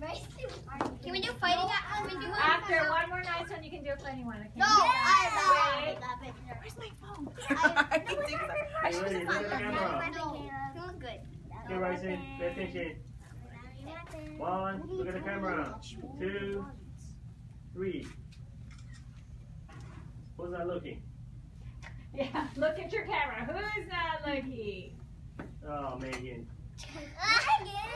Can we do fighting? Can we do it? After one more nice one, you can do it for anyone. Okay? No, I Wait. that picture. Where's my phone? I- think so. I You should ready? have Look found at the that. camera. Don't good. Okay, Ryson, pay attention. One, look at the camera. Two, three. Who's not looking? Yeah, look at your camera. Who's not looking? Oh, Megan. Okay,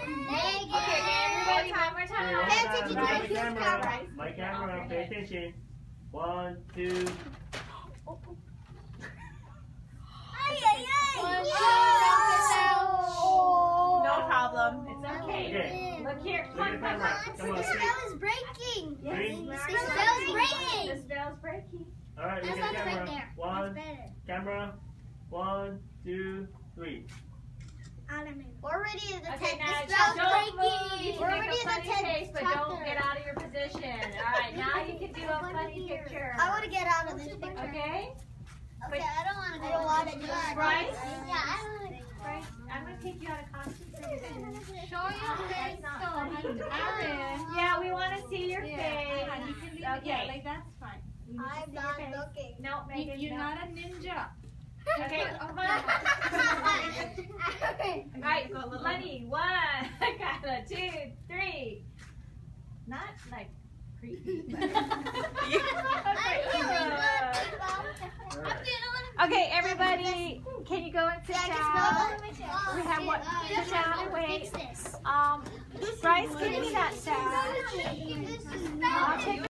everybody, one more Okay, time. one Pay more time. Attention Look to the camera. camera. My camera, pay attention. One, two. No problem. It's okay. Okay. Look here. Look Come at on, come on. Come on, This bell is breaking. Three. This bell is breaking. This bell's breaking. All right, look at the camera. there. One, camera. One, two, three. We're already at the Okay, now This just bell's don't move. breaking. You We're can make already a at funny face, but don't get out of your position. All right, now you can do a funny picture. I want to get out of this picture. Okay? Okay, I don't want to go out of this. Bryce? Yeah, I don't want to. Bryce, I'm going to take you out of costume so you can... Show your face. So, Aaron. Yeah, we want to see your Yeah, face. uh-huh, you can leave it. Yeah, Okay. like that's fine. We need to I'm not face. looking. No, You, Megan, you're no. not a ninja. Okay, come on. All right, Lenny, one, got a two, three. Not like creepy. but- All right. okay, everybody, can you go and sit down? We have what? Sit down and wait. Um, Bryce, give me that sound. I'll take